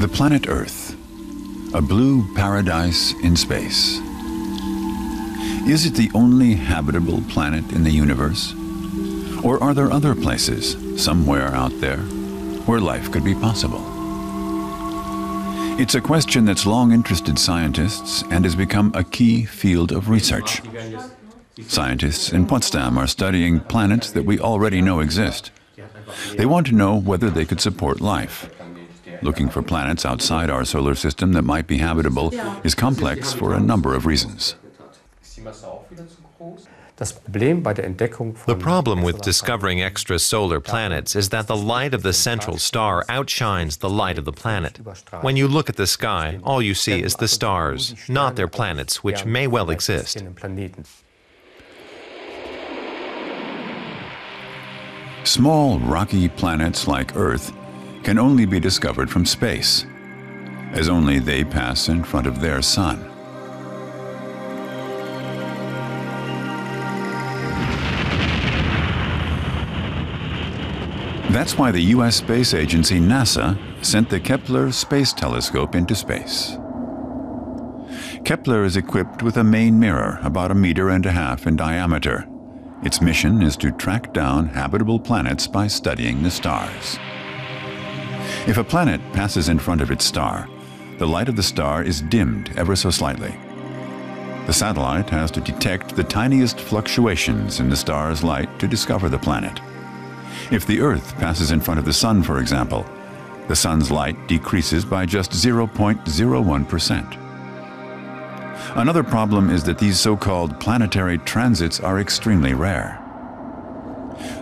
The planet Earth, a blue paradise in space. Is it the only habitable planet in the universe? Or are there other places, somewhere out there, where life could be possible? It's a question that's long interested scientists and has become a key field of research. Scientists in Potsdam are studying planets that we already know exist. They want to know whether they could support life. Looking for planets outside our solar system that might be habitable is complex for a number of reasons. The problem with discovering extrasolar planets is that the light of the central star outshines the light of the planet. When you look at the sky, all you see is the stars, not their planets, which may well exist. Small rocky planets like Earth can only be discovered from space, as only they pass in front of their sun. That's why the U.S. space agency NASA sent the Kepler Space Telescope into space. Kepler is equipped with a main mirror about a meter and a half in diameter. Its mission is to track down habitable planets by studying the stars. If a planet passes in front of its star, the light of the star is dimmed ever so slightly. The satellite has to detect the tiniest fluctuations in the star's light to discover the planet. If the Earth passes in front of the Sun, for example, the Sun's light decreases by just 0.01%. Another problem is that these so-called planetary transits are extremely rare.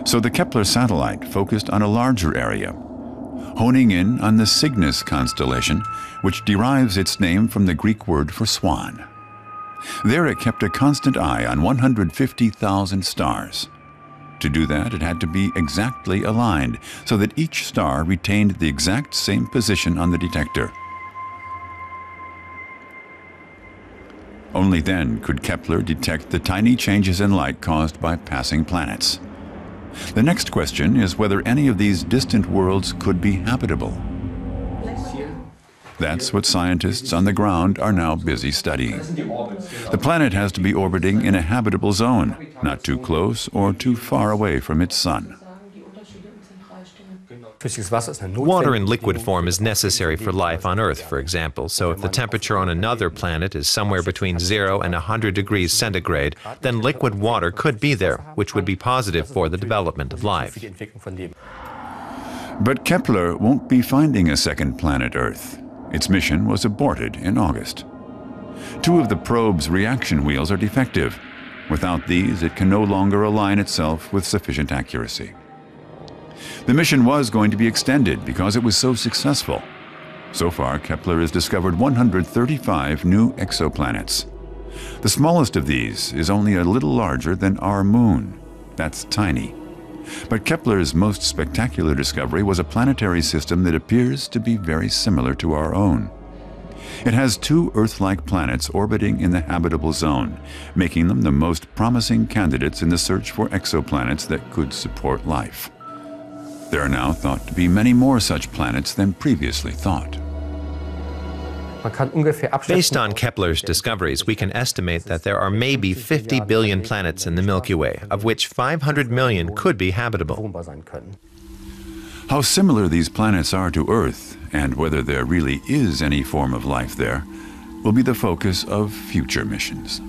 So the Kepler satellite focused on a larger area, honing in on the Cygnus constellation, which derives its name from the Greek word for swan. There it kept a constant eye on 150,000 stars. To do that, it had to be exactly aligned so that each star retained the exact same position on the detector. Only then could Kepler detect the tiny changes in light caused by passing planets. The next question is whether any of these distant worlds could be habitable. That's what scientists on the ground are now busy studying. The planet has to be orbiting in a habitable zone, not too close or too far away from its sun. Water in liquid form is necessary for life on Earth, for example, so if the temperature on another planet is somewhere between 0 and 100 degrees centigrade, then liquid water could be there, which would be positive for the development of life. But Kepler won't be finding a second planet Earth. Its mission was aborted in August. Two of the probe's reaction wheels are defective. Without these, it can no longer align itself with sufficient accuracy. The mission was going to be extended because it was so successful. So far, Kepler has discovered 135 new exoplanets. The smallest of these is only a little larger than our moon. That's tiny. But Kepler's most spectacular discovery was a planetary system that appears to be very similar to our own. It has two Earth-like planets orbiting in the habitable zone, making them the most promising candidates in the search for exoplanets that could support life. There are now thought to be many more such planets than previously thought. Based on Kepler's discoveries, we can estimate that there are maybe 50 billion planets in the Milky Way, of which 500 million could be habitable. How similar these planets are to Earth, and whether there really is any form of life there, will be the focus of future missions.